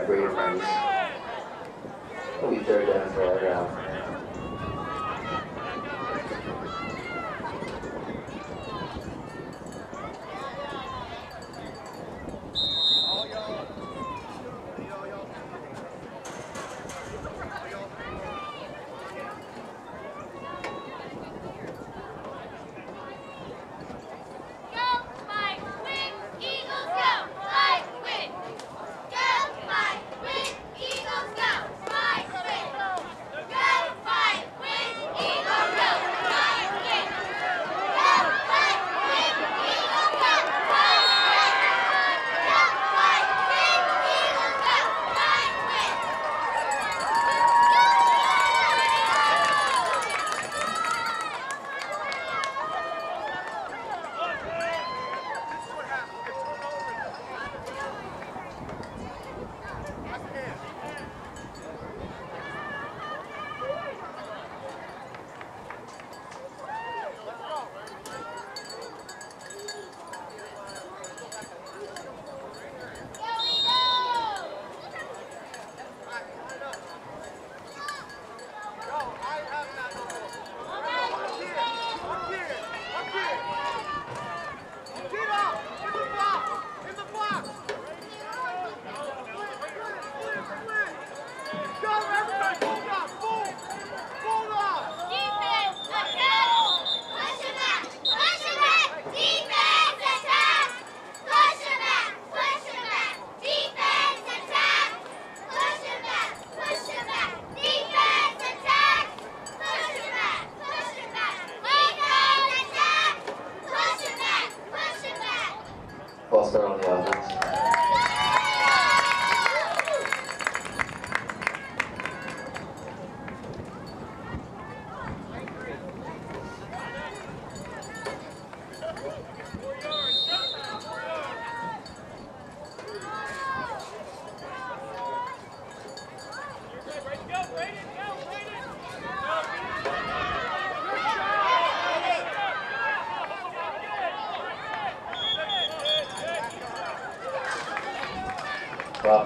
vibrating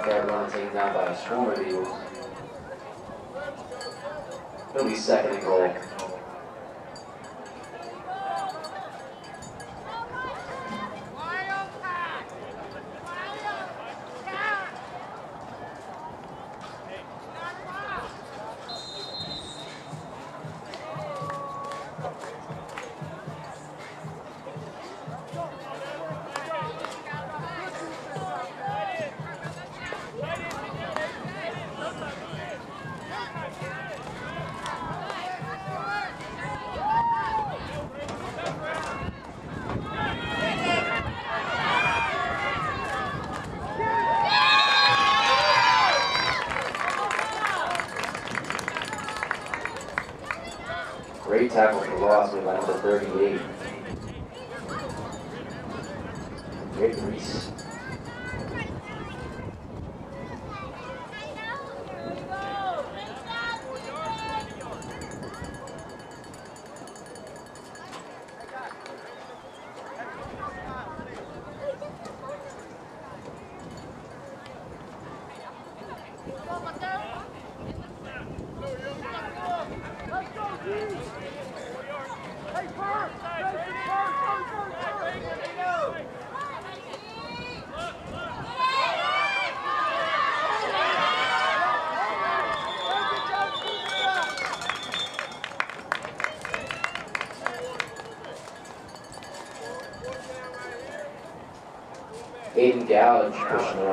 Carolina taken down by a swarm of Eagles. It'll be second Tackle for loss by number 38. точно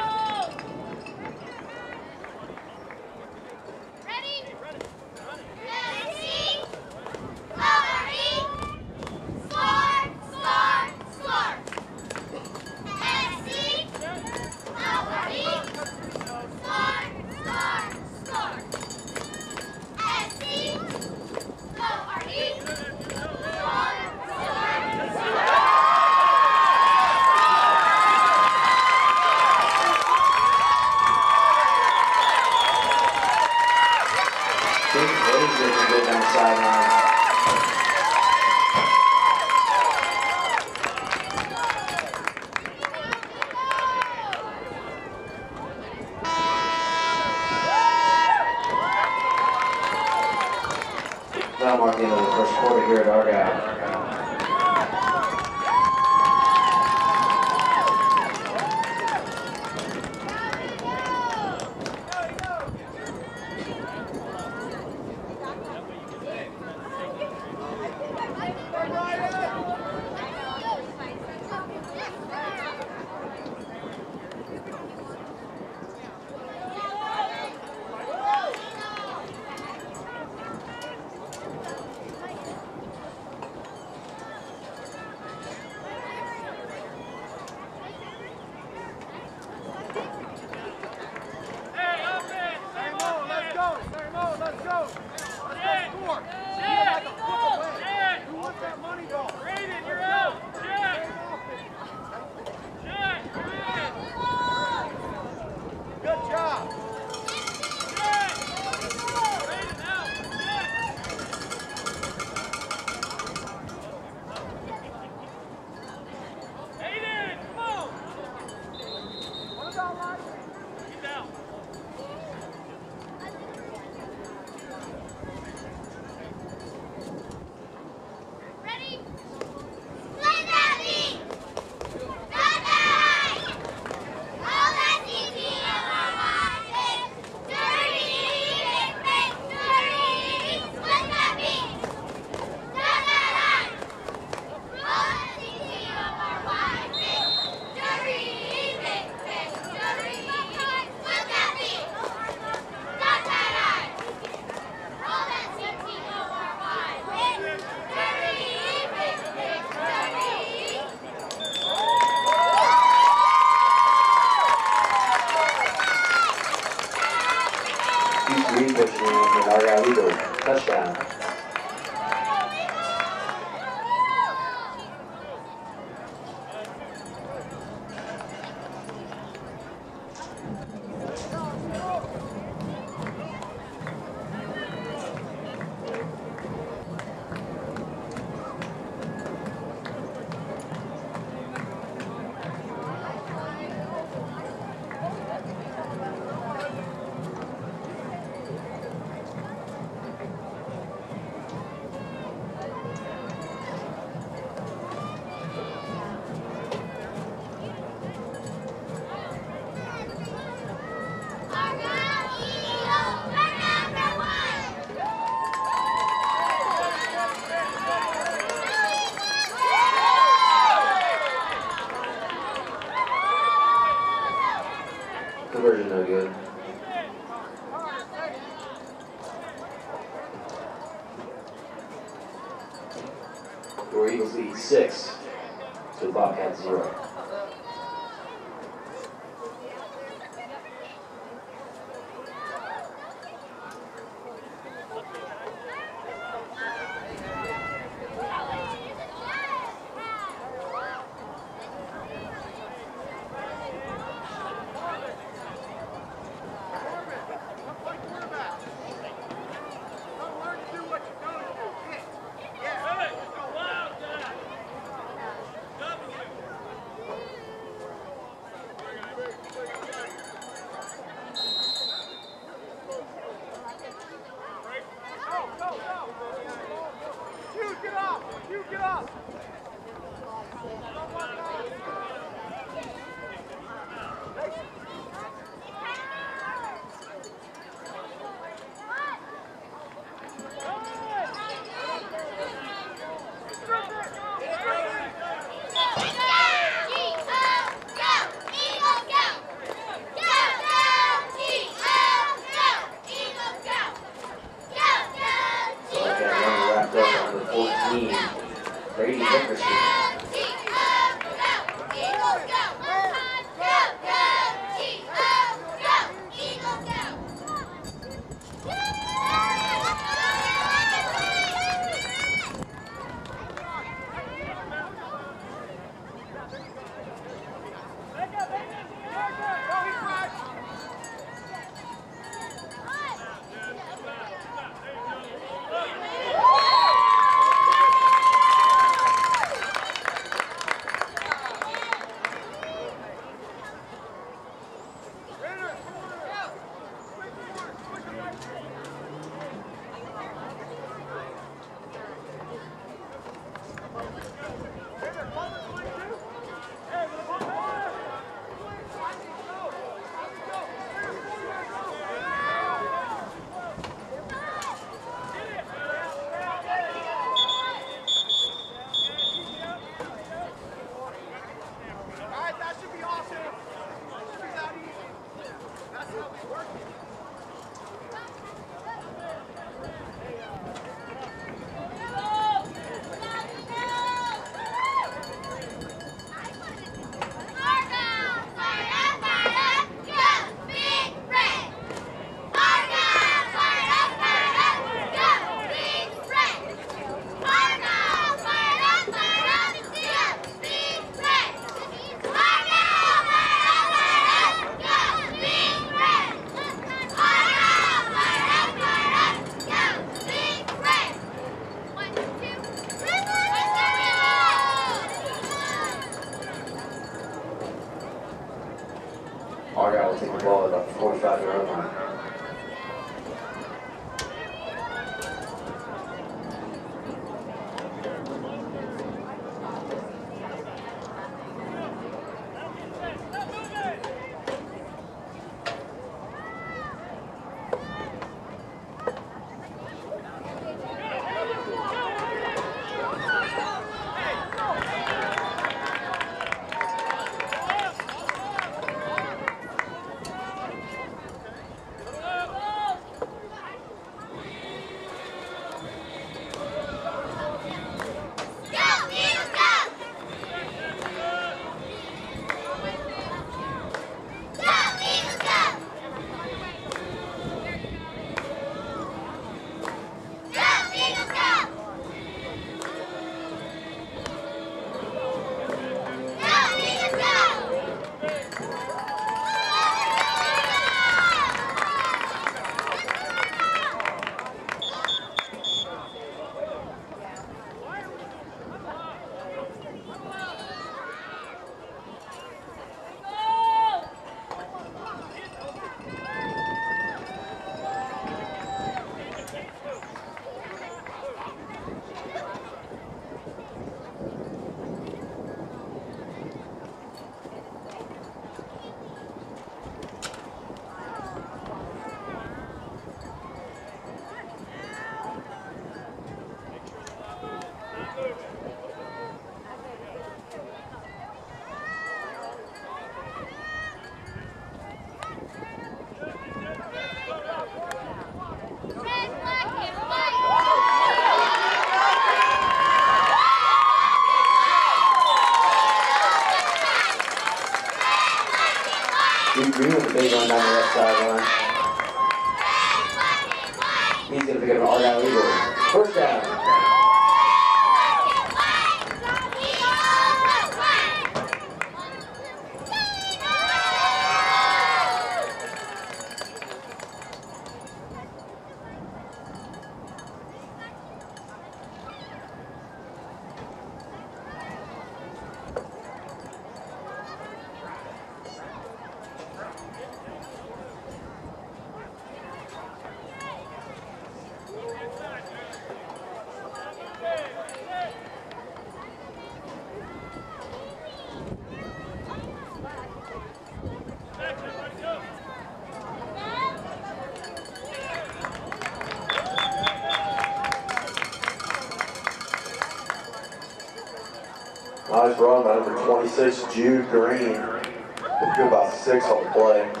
By number 26, Jude Green. We'll six on the play.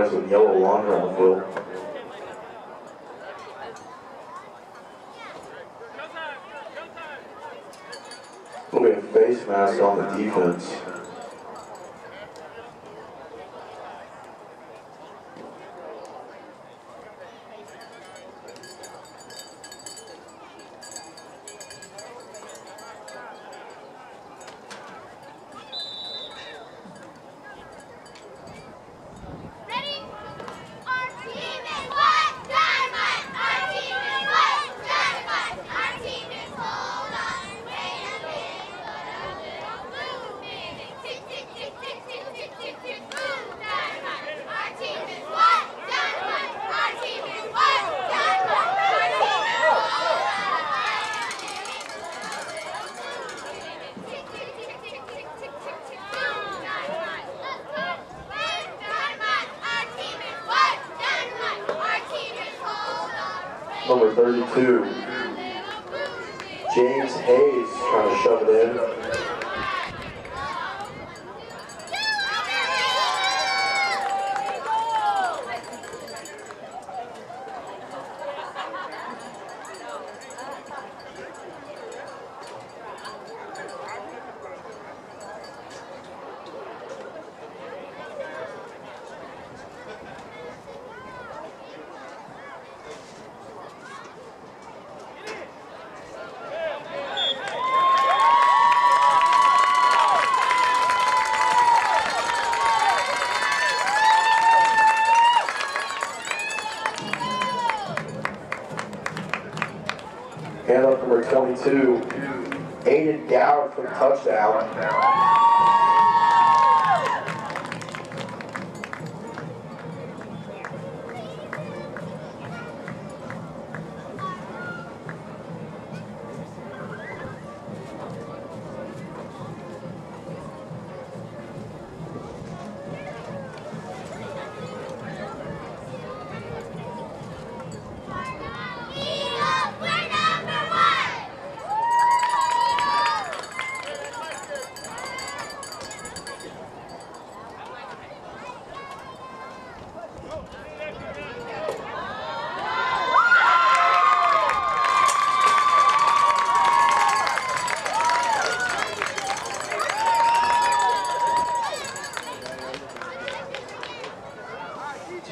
has a yellow laundry on the field. Will a face mask on the defense.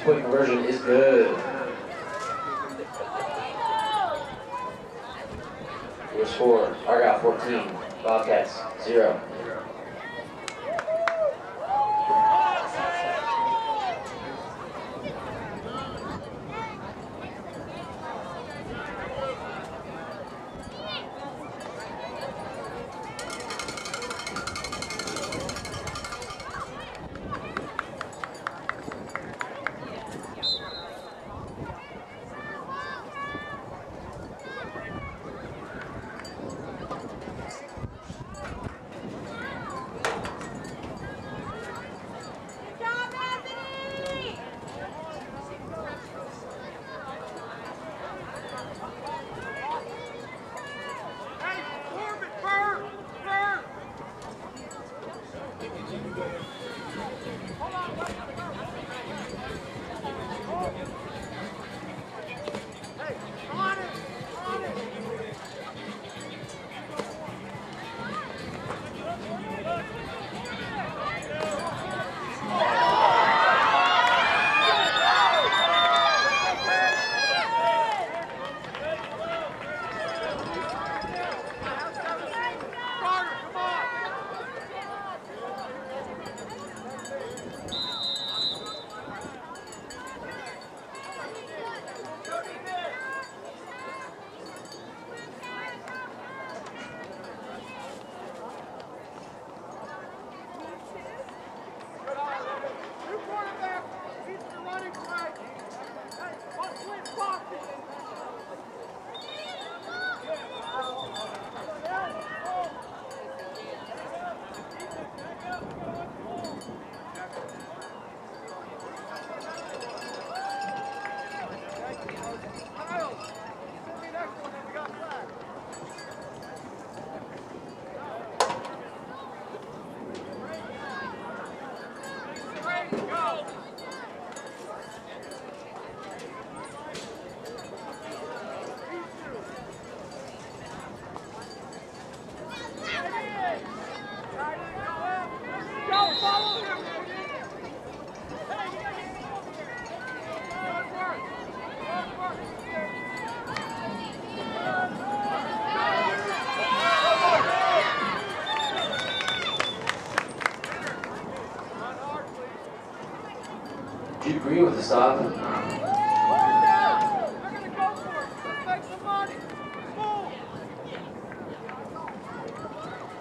Conversion version is good. It was four. I got 14. Bobcats, zero.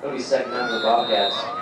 32nd round of the broadcast.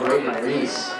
Reagan Reese.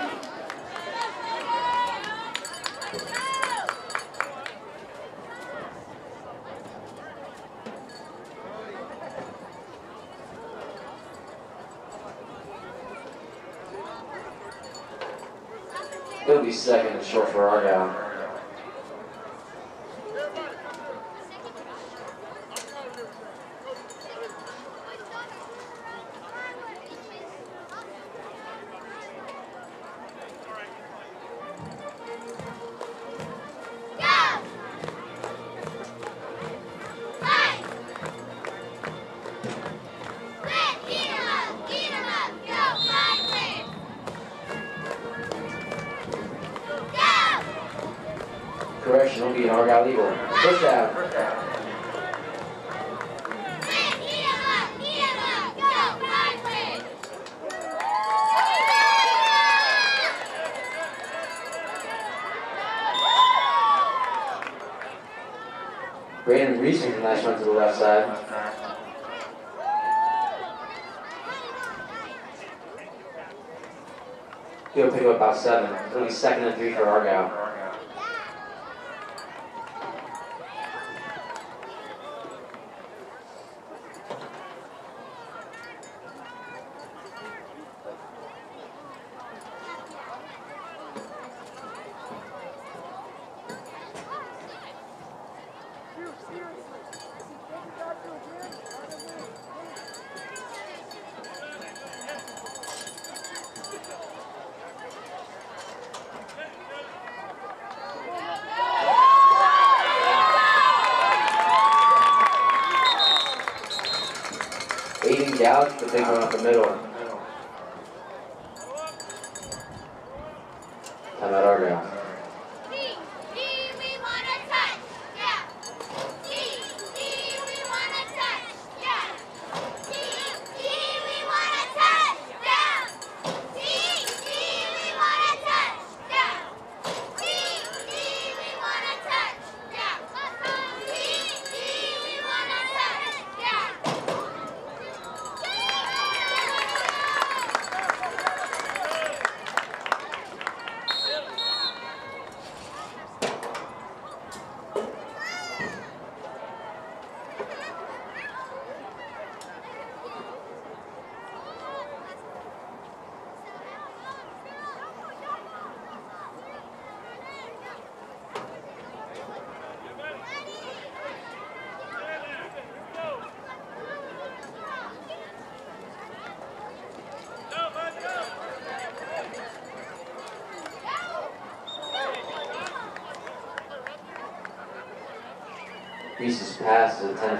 out, but they go out the middle.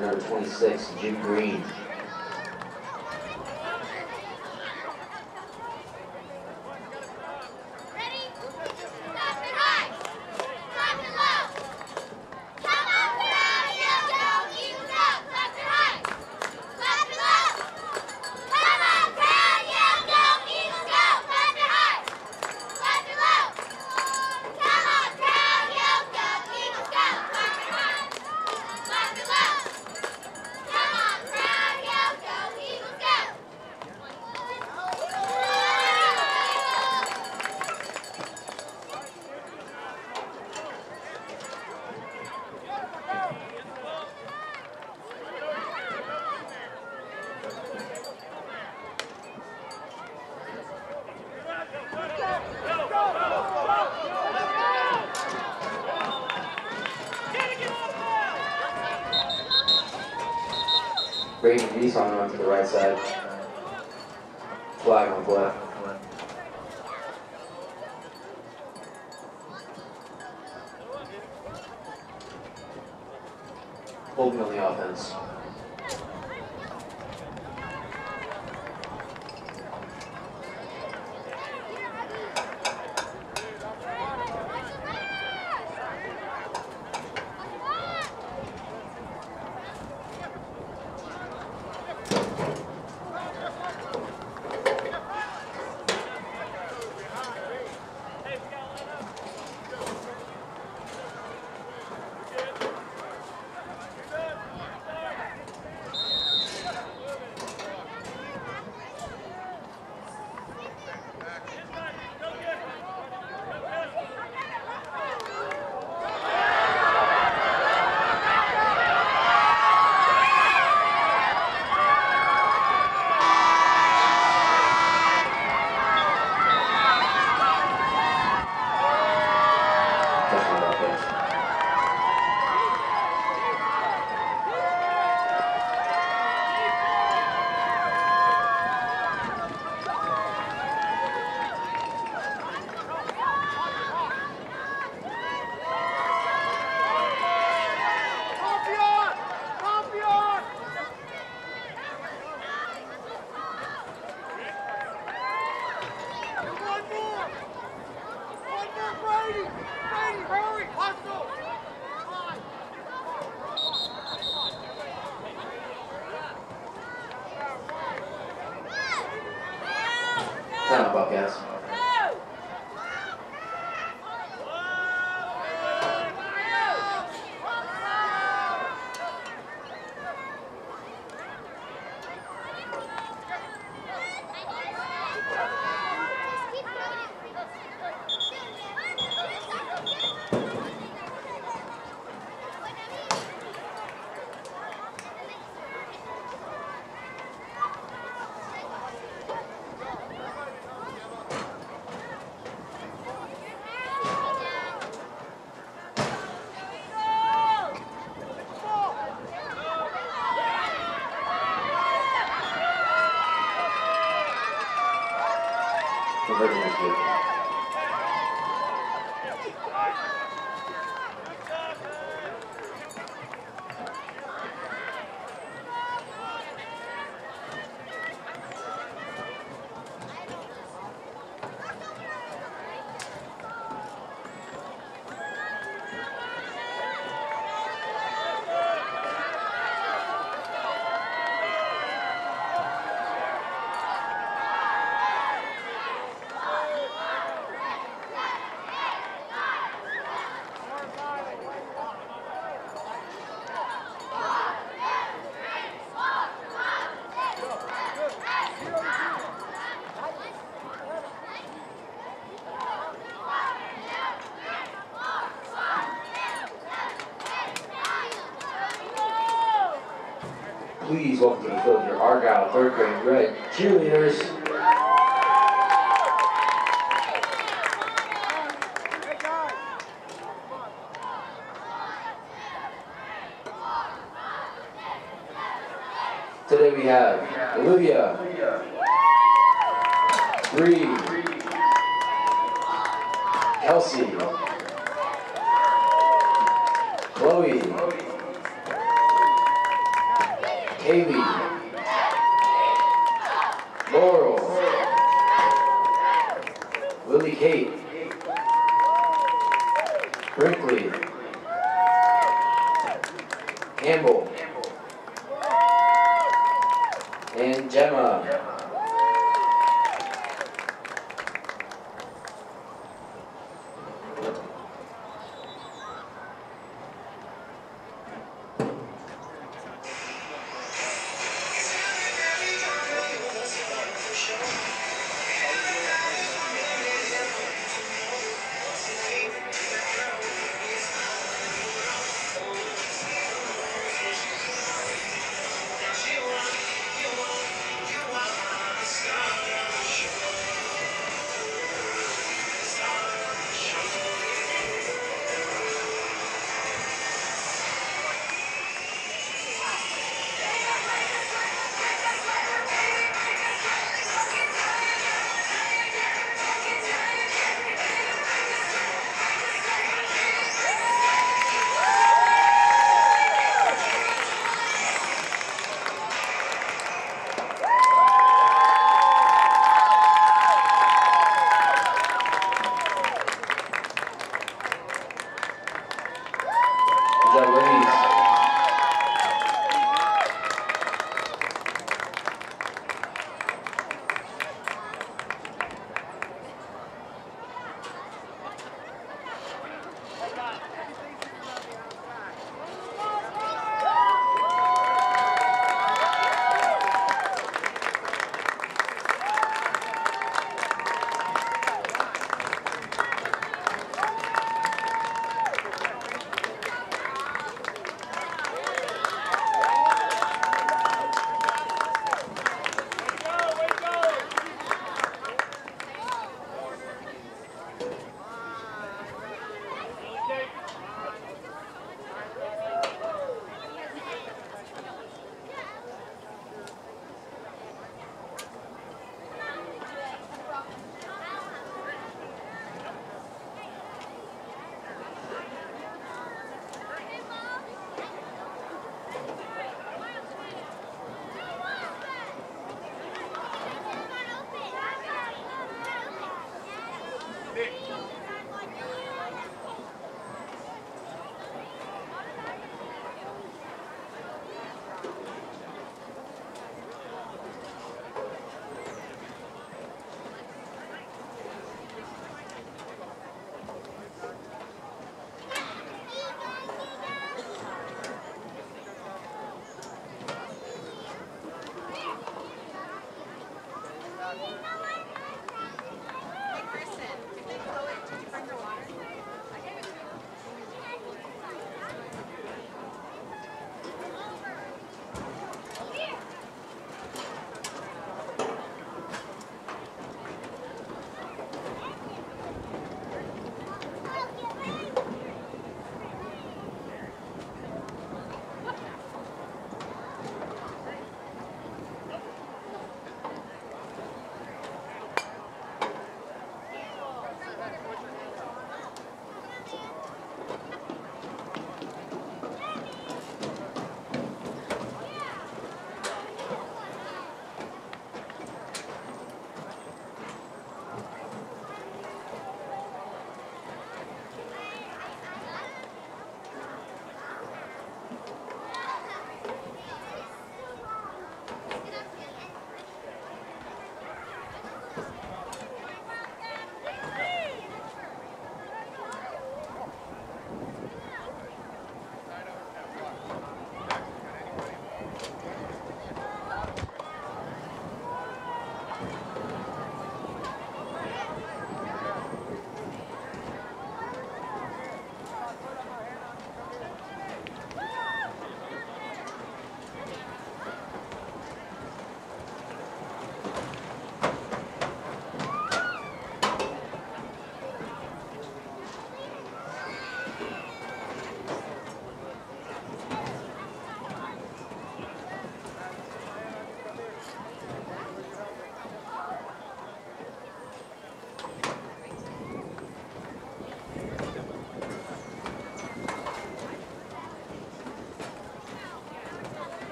number 26, Jim Green. Holding on the offense. Argyle third grade red cheerleaders.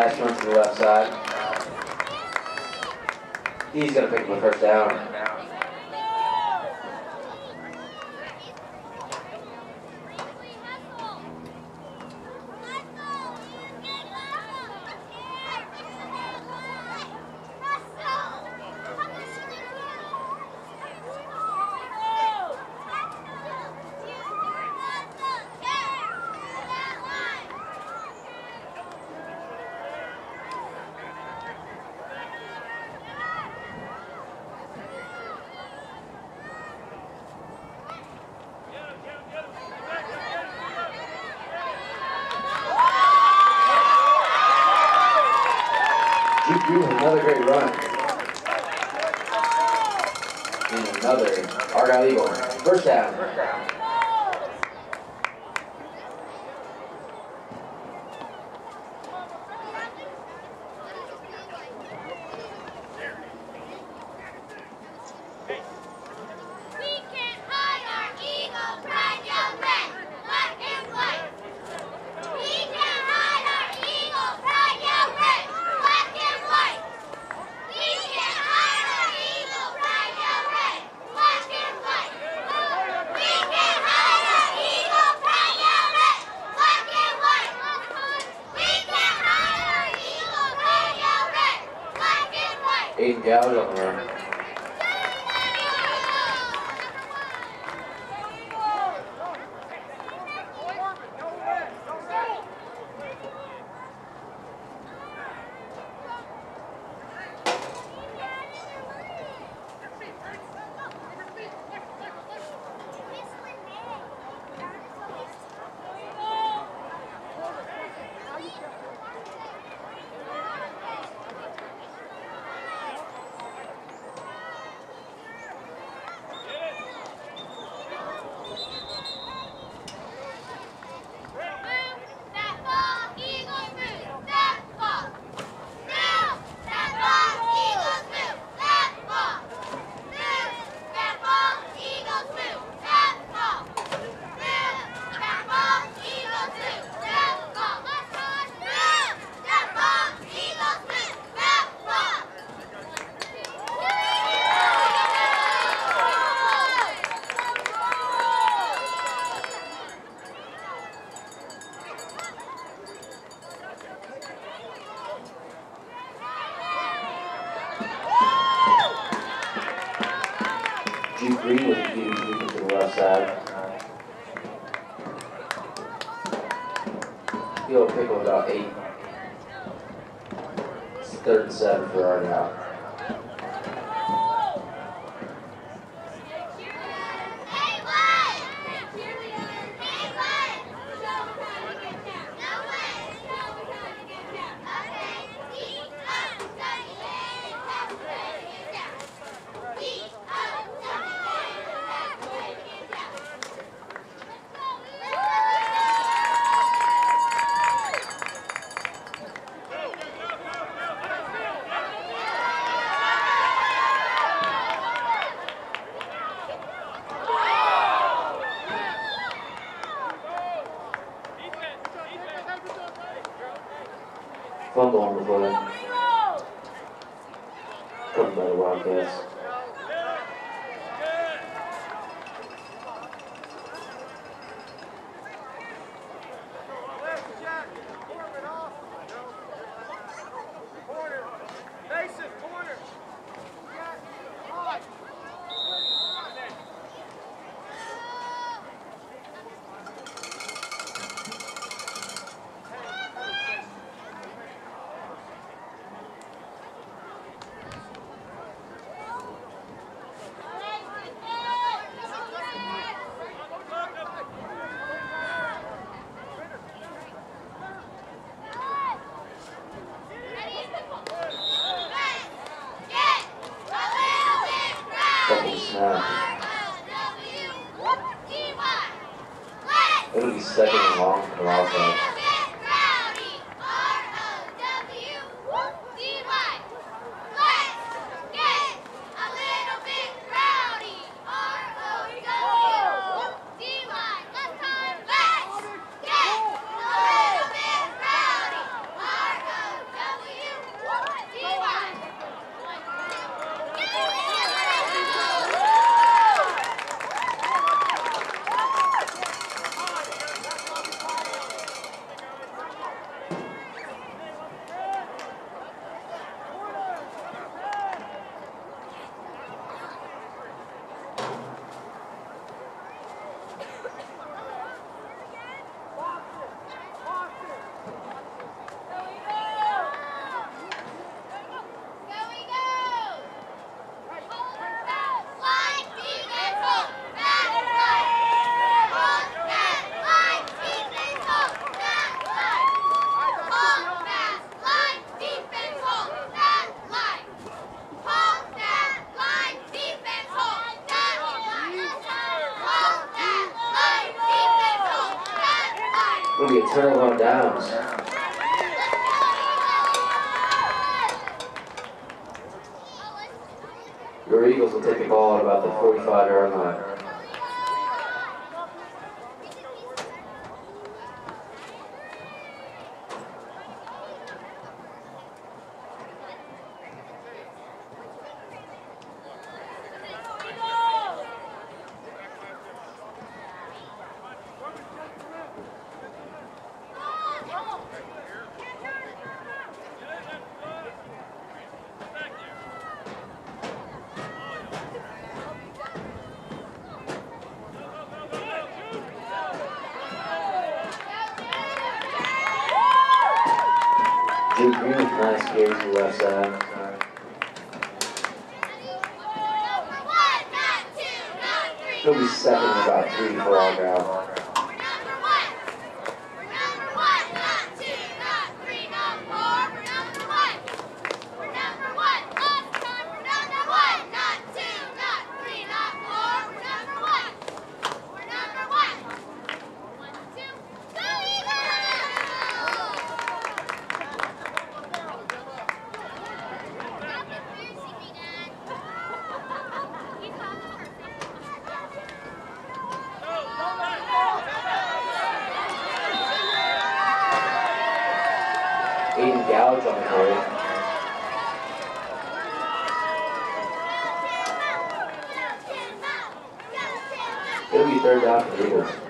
Nice run to the left side. He's going to pick up the first down. longer, ago. small. It'll be second and long for the Wildcats. Aiden Gouge on the goal. It'll be third down for the Eagles.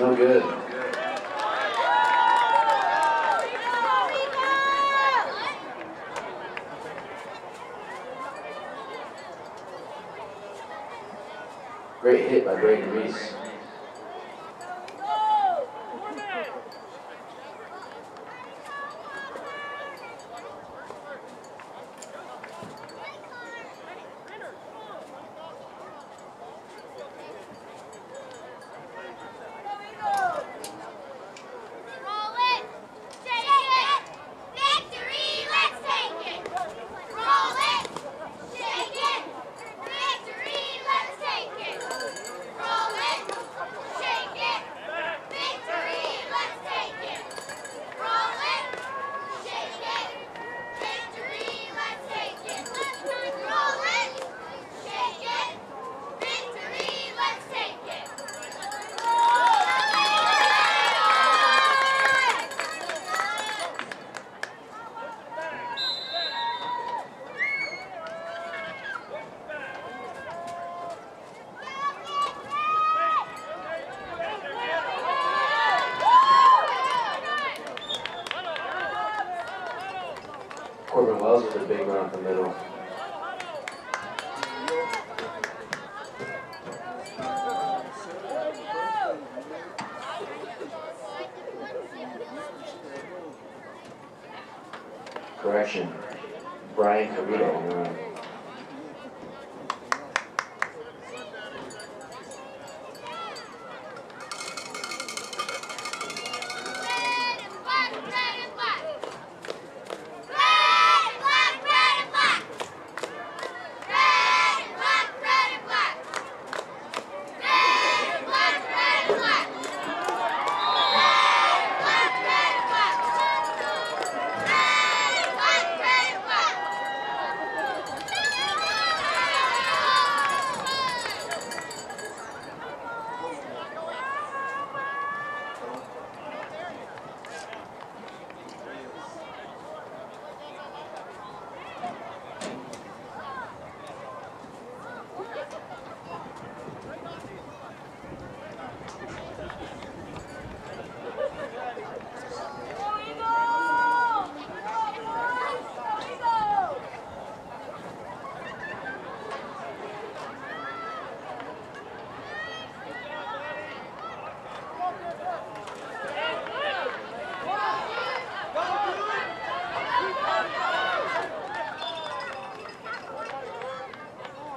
no good.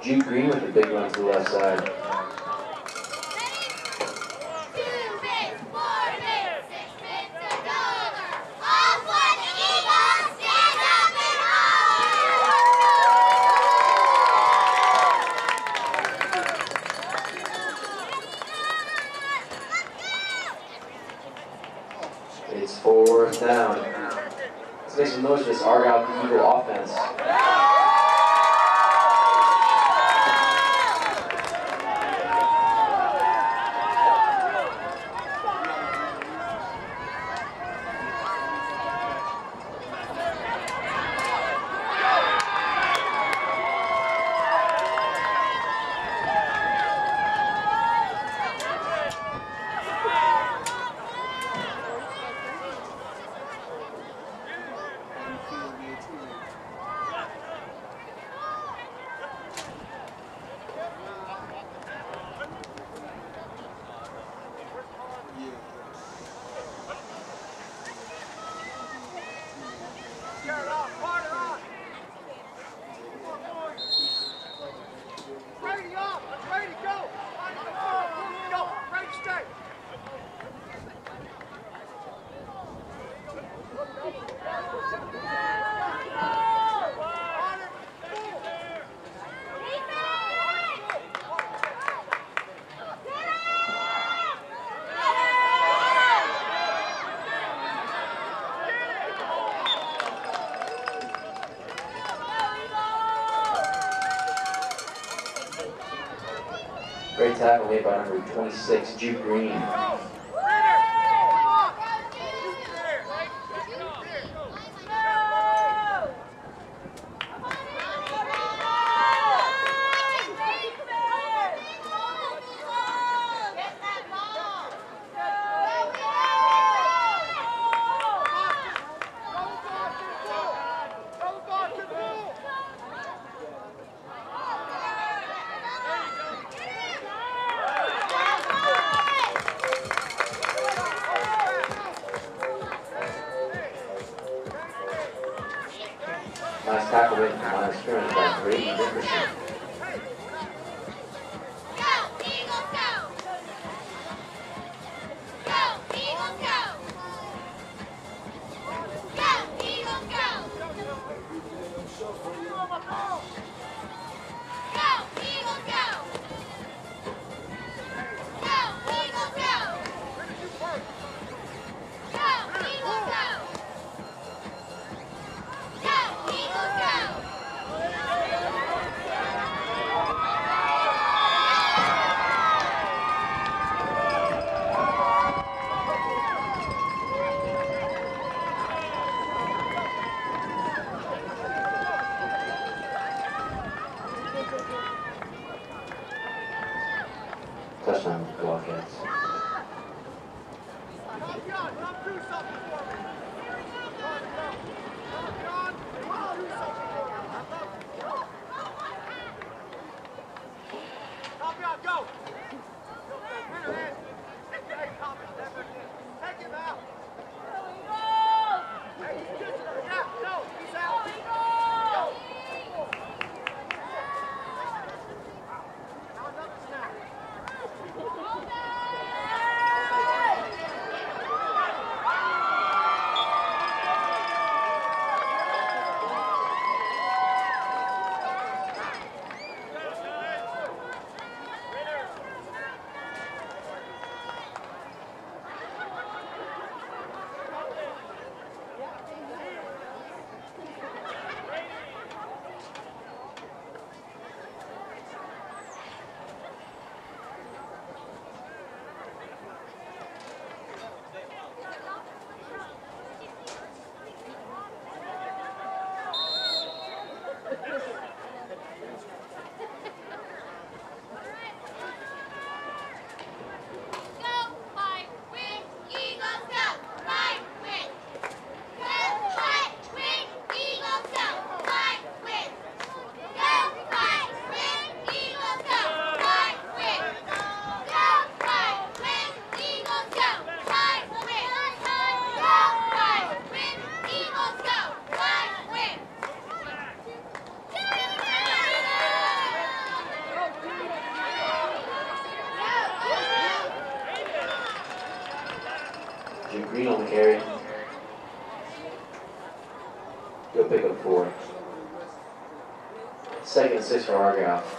Jude Green with a big run to the left side. Tackle made by number 26, Jude Green. For Argyle.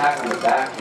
Big tackle in the backfield.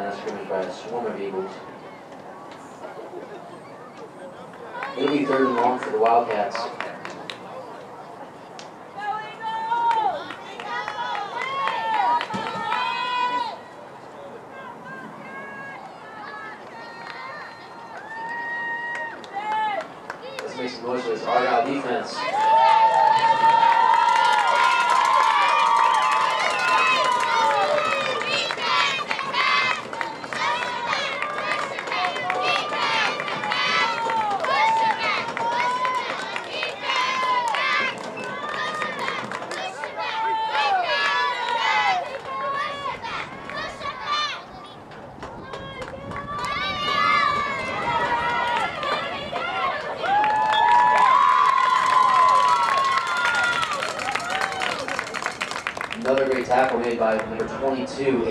now scrimmaged by a swarm of Eagles. It'll be third and long for the Wildcats. do